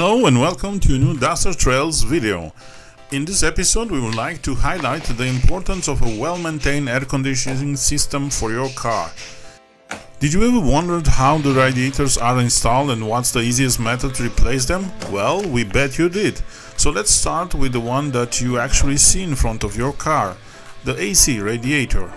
Hello and welcome to a new Duster Trails video. In this episode we would like to highlight the importance of a well-maintained air conditioning system for your car. Did you ever wonder how the radiators are installed and what's the easiest method to replace them? Well, we bet you did. So let's start with the one that you actually see in front of your car, the AC radiator.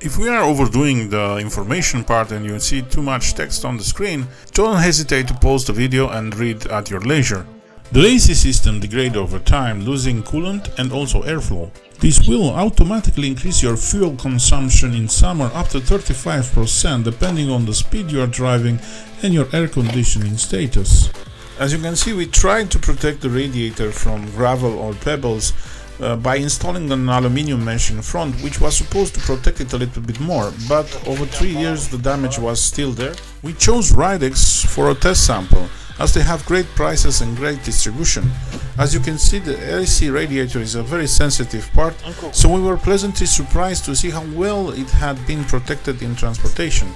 If we are overdoing the information part and you see too much text on the screen, don't hesitate to pause the video and read at your leisure. The lazy system degrades over time, losing coolant and also airflow. This will automatically increase your fuel consumption in summer up to 35% depending on the speed you are driving and your air conditioning status. As you can see we tried to protect the radiator from gravel or pebbles uh, by installing an aluminium mesh in front which was supposed to protect it a little bit more, but over 3 years the damage was still there. We chose Ridex for a test sample as they have great prices and great distribution. As you can see the AC radiator is a very sensitive part, so we were pleasantly surprised to see how well it had been protected in transportation.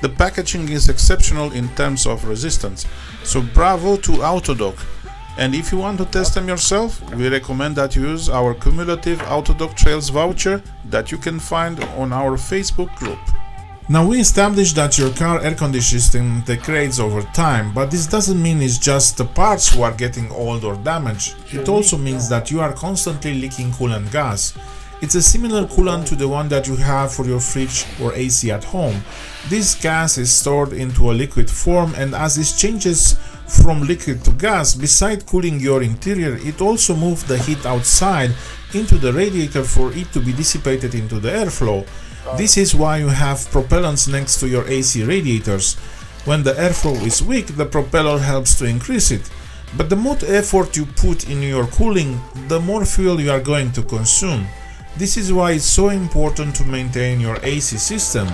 The packaging is exceptional in terms of resistance, so bravo to Autodoc and if you want to test them yourself, we recommend that you use our cumulative Autodoc Trails voucher that you can find on our Facebook group. Now we established that your car air conditioning system degrades over time, but this doesn't mean it's just the parts who are getting old or damaged. It also means that you are constantly leaking coolant gas. It's a similar coolant to the one that you have for your fridge or AC at home. This gas is stored into a liquid form and as this changes from liquid to gas, beside cooling your interior, it also moves the heat outside into the radiator for it to be dissipated into the airflow. This is why you have propellants next to your AC radiators. When the airflow is weak, the propeller helps to increase it. But the more effort you put in your cooling, the more fuel you are going to consume. This is why it's so important to maintain your AC system,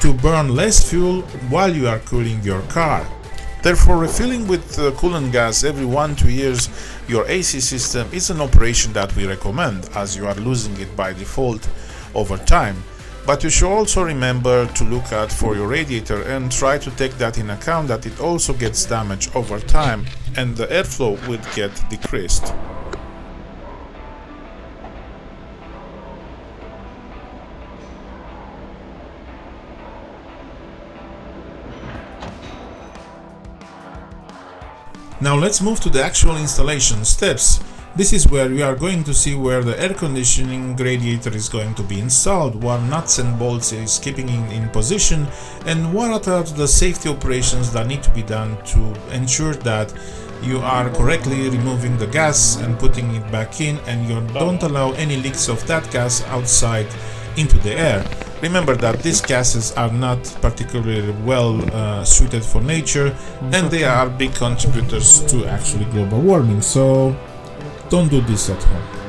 to burn less fuel while you are cooling your car. Therefore, refilling with uh, coolant gas every 1-2 years your AC system is an operation that we recommend as you are losing it by default over time. But you should also remember to look out for your radiator and try to take that in account that it also gets damaged over time and the airflow would get decreased. Now let's move to the actual installation steps. This is where we are going to see where the air conditioning radiator is going to be installed, what nuts and bolts is keeping in, in position, and what are the safety operations that need to be done to ensure that you are correctly removing the gas and putting it back in and you don't allow any leaks of that gas outside into the air. Remember that these gases are not particularly well uh, suited for nature and they are big contributors to actually global warming, so don't do this at home.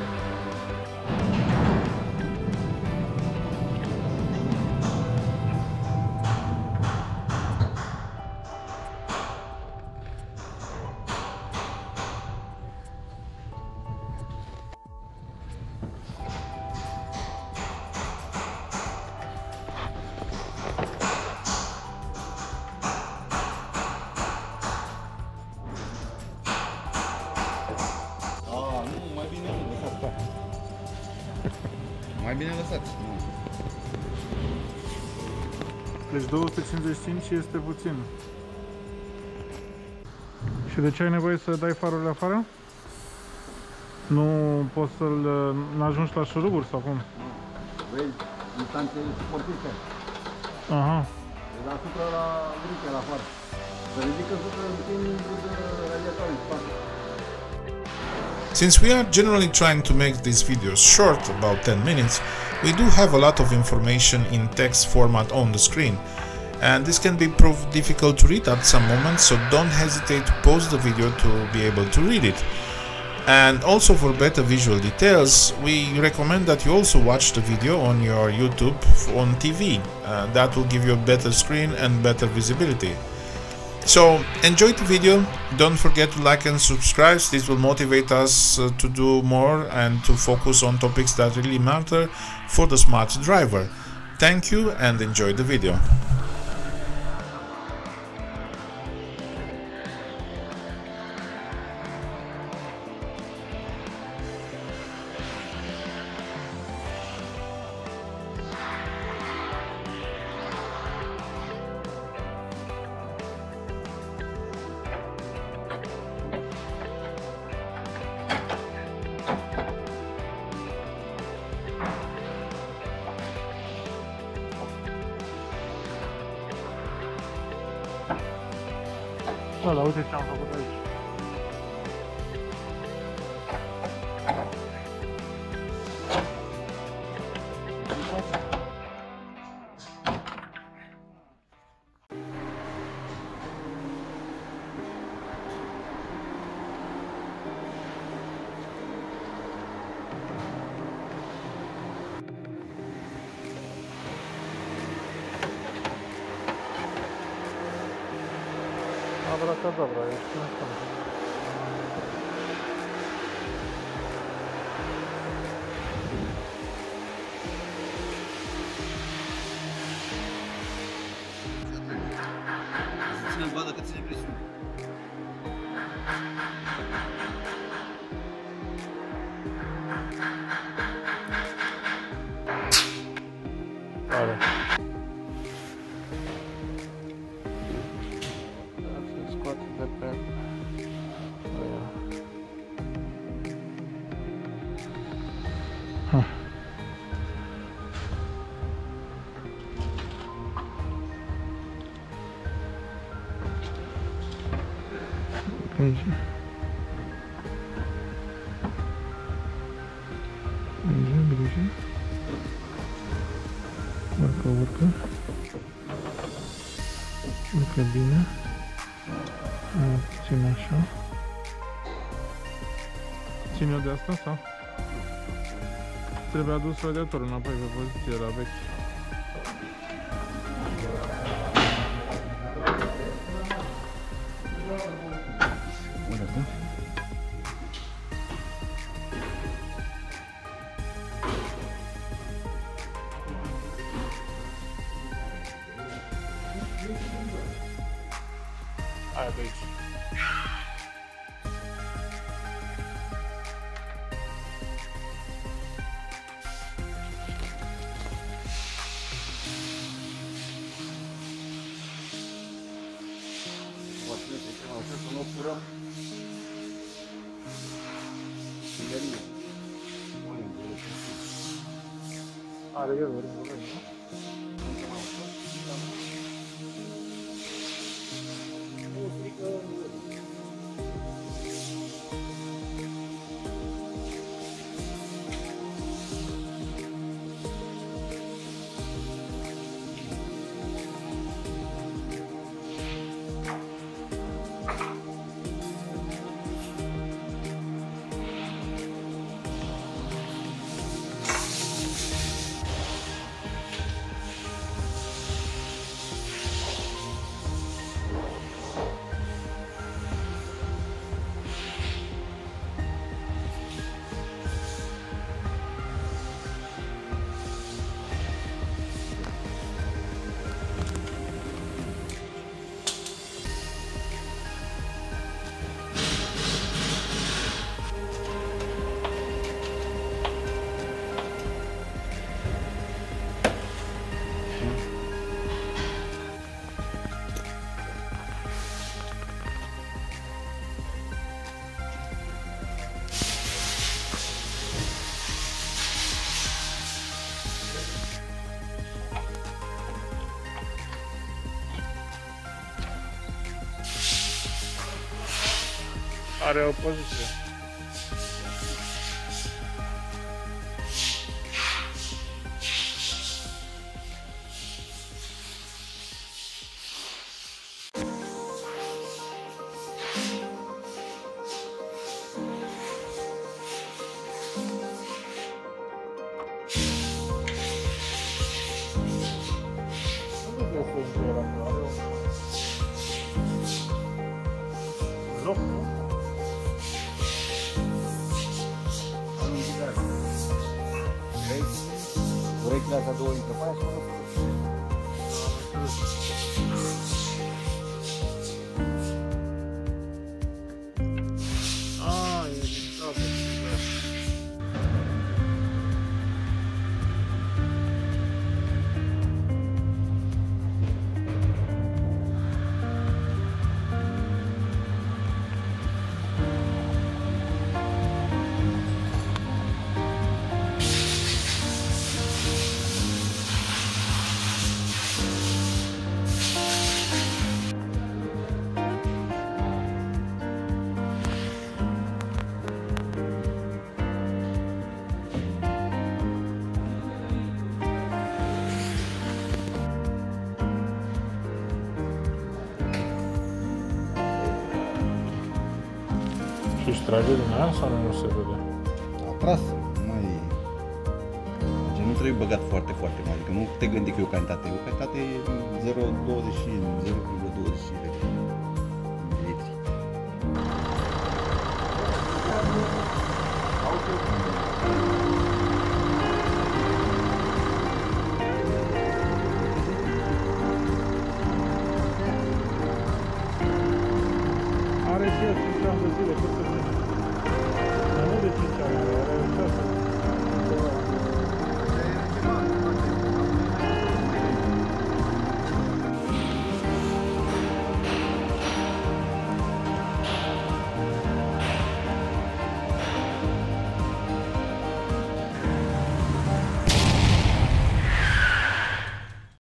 Bine lăsat. Deci 255 este puțin. Și de ce ai nevoie să dai farurile afară? Nu poți să-l... n-ajungi la șuruburi sau cum? Vrei instanțe sportive. Aha. De deasupra la vriche, la afară. Să ridică supra împing de radiator în spate. Since we are generally trying to make these videos short, about 10 minutes, we do have a lot of information in text format on the screen. And this can be proved difficult to read at some moments, so don't hesitate to pause the video to be able to read it. And also for better visual details, we recommend that you also watch the video on your YouTube on TV. Uh, that will give you a better screen and better visibility. So enjoy the video, don't forget to like and subscribe, this will motivate us uh, to do more and to focus on topics that really matter for the smart driver. Thank you and enjoy the video. 那楼就上楼不对。Абракадабра, я еще не стану. Sen bana katılabilirsin. Aici. Grijă, grijă. Urcă, urcă. Urcă bine. Aia, ține așa. Ține de asta sau? Trebuie adus radiatorul înapoi pe poziție la vechi. orada. Arabayı Başına tekrar alacaksan oturam. Are Are o tej dla zadłoń, to Państwo trage din aia sau nu se vede? A tras, mai... Deci nu trebuie băgat foarte, foarte mare, adică nu te gândi că e o cantitate, e o cantitate 0,20, 0,5